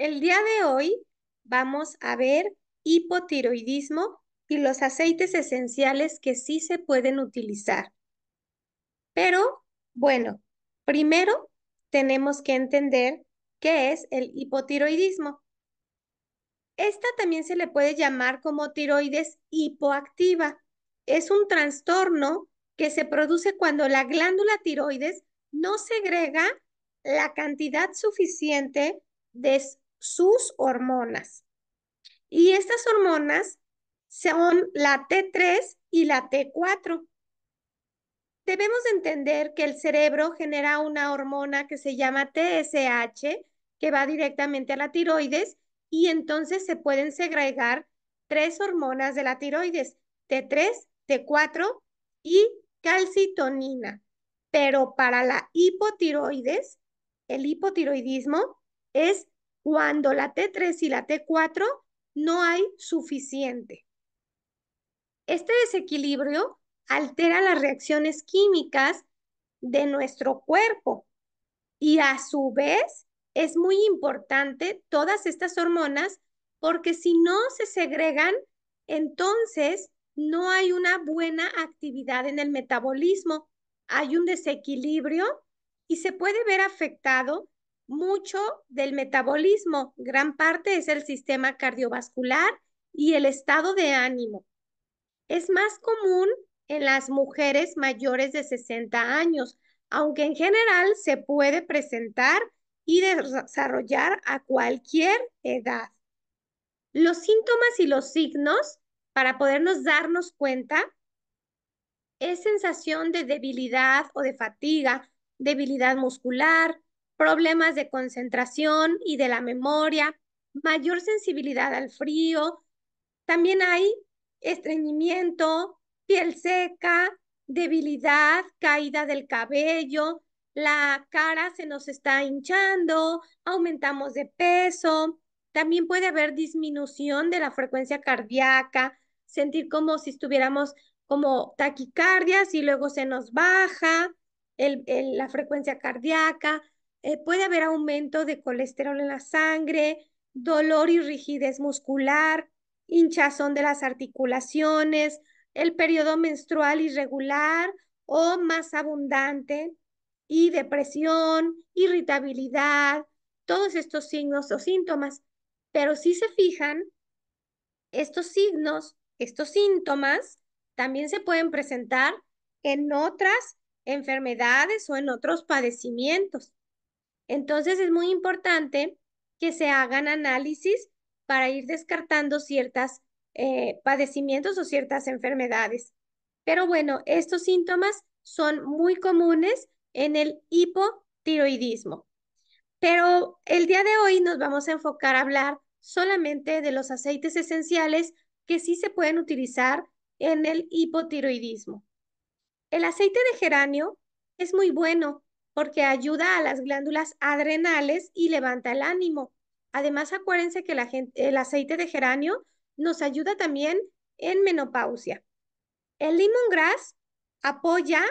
El día de hoy vamos a ver hipotiroidismo y los aceites esenciales que sí se pueden utilizar. Pero, bueno, primero tenemos que entender qué es el hipotiroidismo. Esta también se le puede llamar como tiroides hipoactiva. Es un trastorno que se produce cuando la glándula tiroides no segrega la cantidad suficiente de sus hormonas. Y estas hormonas son la T3 y la T4. Debemos entender que el cerebro genera una hormona que se llama TSH, que va directamente a la tiroides, y entonces se pueden segregar tres hormonas de la tiroides, T3, T4 y calcitonina. Pero para la hipotiroides, el hipotiroidismo es cuando la T3 y la T4 no hay suficiente. Este desequilibrio altera las reacciones químicas de nuestro cuerpo y a su vez es muy importante todas estas hormonas porque si no se segregan, entonces no hay una buena actividad en el metabolismo, hay un desequilibrio y se puede ver afectado mucho del metabolismo. Gran parte es el sistema cardiovascular y el estado de ánimo. Es más común en las mujeres mayores de 60 años, aunque en general se puede presentar y desarrollar a cualquier edad. Los síntomas y los signos, para podernos darnos cuenta, es sensación de debilidad o de fatiga, debilidad muscular, problemas de concentración y de la memoria, mayor sensibilidad al frío. También hay estreñimiento, piel seca, debilidad, caída del cabello, la cara se nos está hinchando, aumentamos de peso. También puede haber disminución de la frecuencia cardíaca, sentir como si estuviéramos como taquicardias y luego se nos baja la frecuencia cardíaca, eh, puede haber aumento de colesterol en la sangre, dolor y rigidez muscular, hinchazón de las articulaciones, el periodo menstrual irregular o más abundante y depresión, irritabilidad, todos estos signos o síntomas. Pero si se fijan, estos signos, estos síntomas también se pueden presentar en otras enfermedades o en otros padecimientos. Entonces es muy importante que se hagan análisis para ir descartando ciertos eh, padecimientos o ciertas enfermedades. Pero bueno, estos síntomas son muy comunes en el hipotiroidismo. Pero el día de hoy nos vamos a enfocar a hablar solamente de los aceites esenciales que sí se pueden utilizar en el hipotiroidismo. El aceite de geranio es muy bueno porque ayuda a las glándulas adrenales y levanta el ánimo. Además, acuérdense que el aceite de geranio nos ayuda también en menopausia. El lemongrass apoya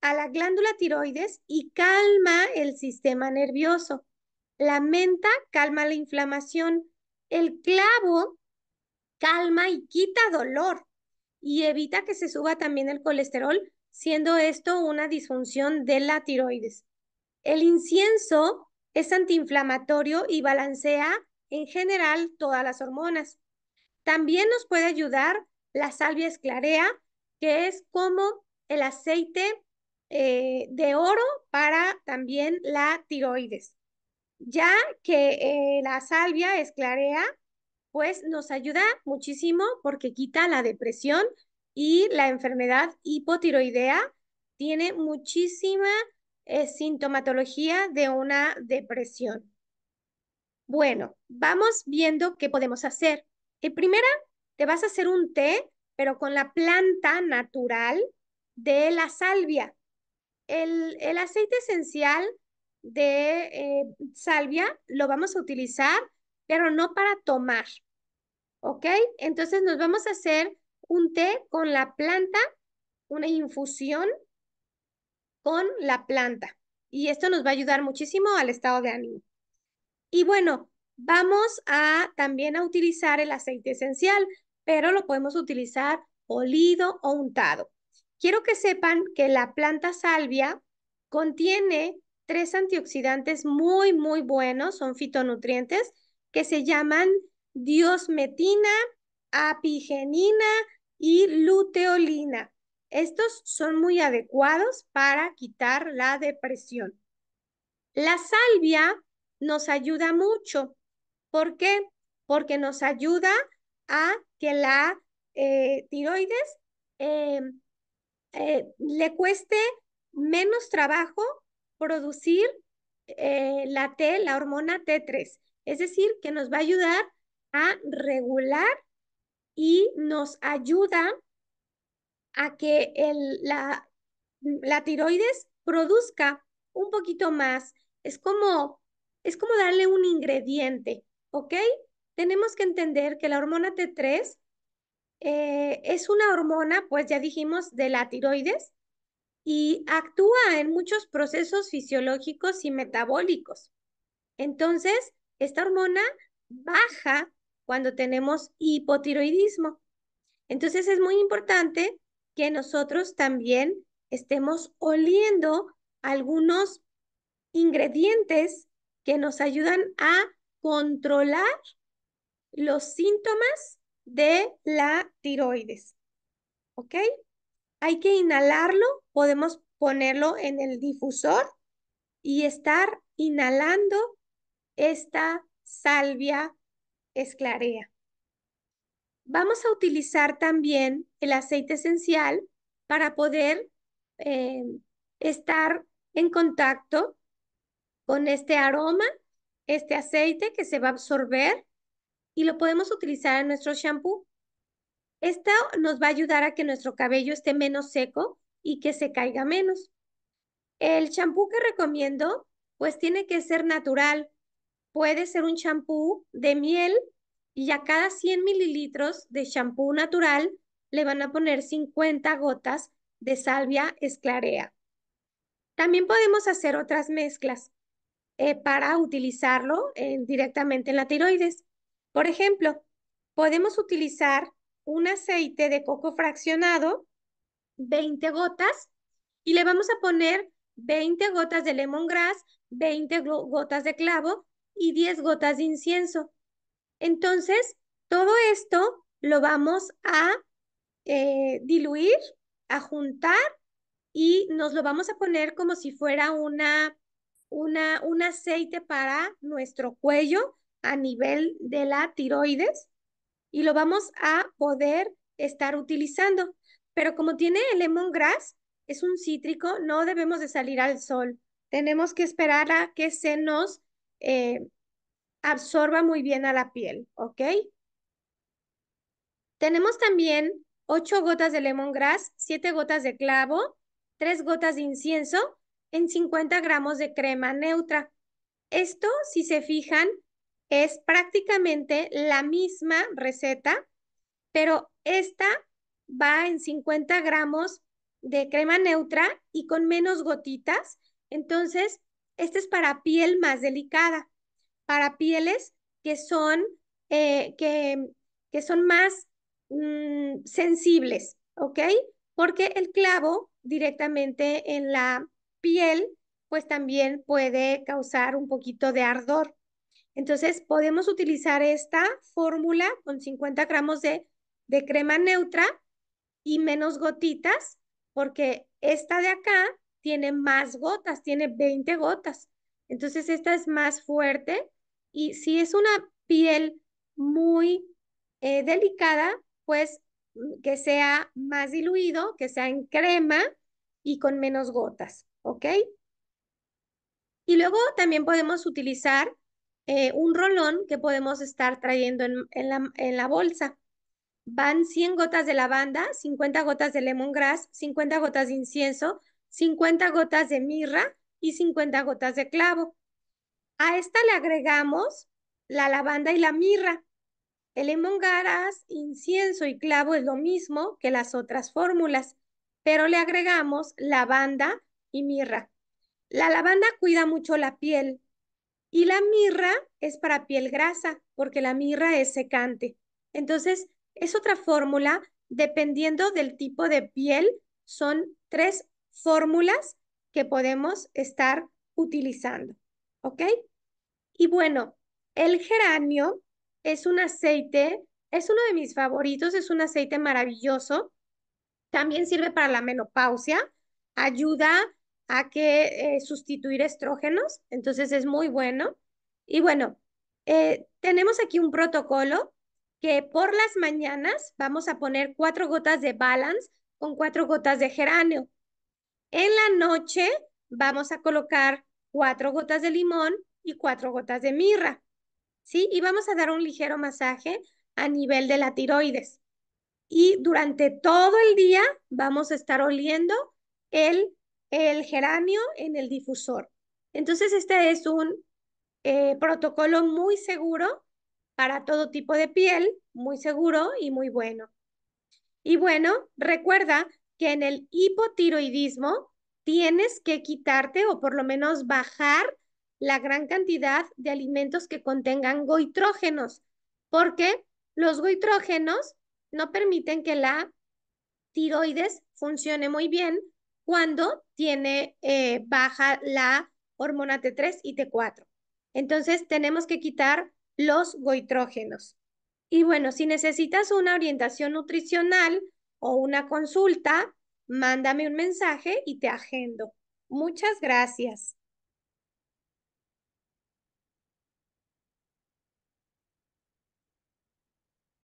a la glándula tiroides y calma el sistema nervioso. La menta calma la inflamación. El clavo calma y quita dolor y evita que se suba también el colesterol siendo esto una disfunción de la tiroides. El incienso es antiinflamatorio y balancea en general todas las hormonas. También nos puede ayudar la salvia esclarea, que es como el aceite eh, de oro para también la tiroides. Ya que eh, la salvia esclarea, pues nos ayuda muchísimo porque quita la depresión y la enfermedad hipotiroidea tiene muchísima eh, sintomatología de una depresión. Bueno, vamos viendo qué podemos hacer. En primera, te vas a hacer un té, pero con la planta natural de la salvia. El, aceite esencial de eh, salvia lo vamos a utilizar, pero no para tomar. ¿Ok? Entonces nos vamos a hacer un té con la planta, una infusión con la planta. Y esto nos va a ayudar muchísimo al estado de ánimo. Y bueno, Vamos a también a utilizar el aceite esencial, pero lo podemos utilizar olido o untado. Quiero que sepan que la planta salvia contiene tres antioxidantes muy, muy buenos, son fitonutrientes, que se llaman diosmetina, apigenina y luteolina. Estos son muy adecuados para quitar la depresión. La salvia nos ayuda mucho. ¿Por qué? Porque nos ayuda a que la eh, tiroides eh, eh, le cueste menos trabajo producir la T, la hormona T3. Es decir, que nos va a ayudar a regular y nos ayuda a que el, la, la tiroides produzca un poquito más. Es como, es como darle un ingrediente, ¿ok? Tenemos que entender que la hormona T3 eh, es una hormona, pues ya dijimos, de la tiroides y actúa en muchos procesos fisiológicos y metabólicos. Entonces, esta hormona baja cuando tenemos hipotiroidismo. Entonces es muy importante que nosotros también estemos oliendo algunos ingredientes que nos ayudan a controlar los síntomas de la tiroides. ¿Ok? Hay que inhalarlo, podemos ponerlo en el difusor y estar inhalando esta salvia esclarea. Vamos a utilizar también el aceite esencial para poder eh, estar en contacto con este aroma, este aceite que se va a absorber y lo podemos utilizar en nuestro shampoo. Esto nos va a ayudar a que nuestro cabello esté menos seco y que se caiga menos. El champú que recomiendo, pues tiene que ser natural. Puede ser un champú de miel y a cada 100 mililitros de champú natural le van a poner 50 gotas de salvia esclarea. También podemos hacer otras mezclas eh, para utilizarlo directamente en la tiroides. Por ejemplo, podemos utilizar un aceite de coco fraccionado, 20 gotas, y le vamos a poner 20 gotas de lemongrass, 20 gotas de clavo y 10 gotas de incienso. Entonces, todo esto lo vamos a eh, diluir, a juntar y nos lo vamos a poner como si fuera una, una, un aceite para nuestro cuello a nivel de la tiroides y lo vamos a poder estar utilizando. Pero como tiene el lemongrass, es un cítrico, no debemos de salir al sol. Tenemos que esperar a que se nos eh, absorba muy bien a la piel, ¿ok? Tenemos también 8 gotas de lemongrass, 7 gotas de clavo, 3 gotas de incienso en 50 gramos de crema neutra. Esto, si se fijan, es prácticamente la misma receta, pero esta va en 50 gramos de crema neutra y con menos gotitas. Entonces, este es para piel más delicada para pieles que son, eh, que, que, son más mm, sensibles, ¿ok? Porque el clavo directamente en la piel, pues también puede causar un poquito de ardor. Entonces, podemos utilizar esta fórmula con 50 gramos de, de crema neutra y menos gotitas, porque esta de acá tiene más gotas, tiene 20 gotas. Entonces, esta es más fuerte y si es una piel muy eh, delicada, pues mm, que sea más diluido, que sea en crema y con menos gotas, ¿ok? Y luego también podemos utilizar eh, un rolón que podemos estar trayendo en, la, en la bolsa. Van 100 gotas de lavanda, 50 gotas de lemongrass, 50 gotas de incienso, 50 gotas de mirra y 50 gotas de clavo. A esta le agregamos la lavanda y la mirra. El lemongrass, incienso y clavo es lo mismo que las otras fórmulas, pero le agregamos lavanda y mirra. La lavanda cuida mucho la piel Y la mirra es para piel grasa, porque la mirra es secante. Entonces, es otra fórmula, dependiendo del tipo de piel, son tres fórmulas que podemos estar utilizando. ¿Ok? Y bueno, el geranio es un aceite, es uno de mis favoritos, es un aceite maravilloso. También sirve para la menopausia, ayuda a que eh, sustituir estrógenos, entonces es muy bueno. Y bueno, eh, tenemos aquí un protocolo que por las mañanas vamos a poner cuatro gotas de balance con cuatro gotas de geranio. En la noche vamos a colocar cuatro gotas de limón y cuatro gotas de mirra, ¿sí? Y vamos a dar un ligero masaje a nivel de la tiroides. Y durante todo el día vamos a estar oliendo el, el geranio en el difusor. Entonces, este es un eh, protocolo muy seguro para todo tipo de piel, muy seguro y muy bueno. Y bueno, recuerda que en el hipotiroidismo tienes que quitarte o por lo menos bajar la gran cantidad de alimentos que contengan goitrógenos, porque los goitrógenos no permiten que la tiroides funcione muy bien cuando tiene eh, baja la hormona T3 y T4. Entonces tenemos que quitar los goitrógenos. Y bueno, si necesitas una orientación nutricional o una consulta, mándame un mensaje y te agendo. Muchas gracias.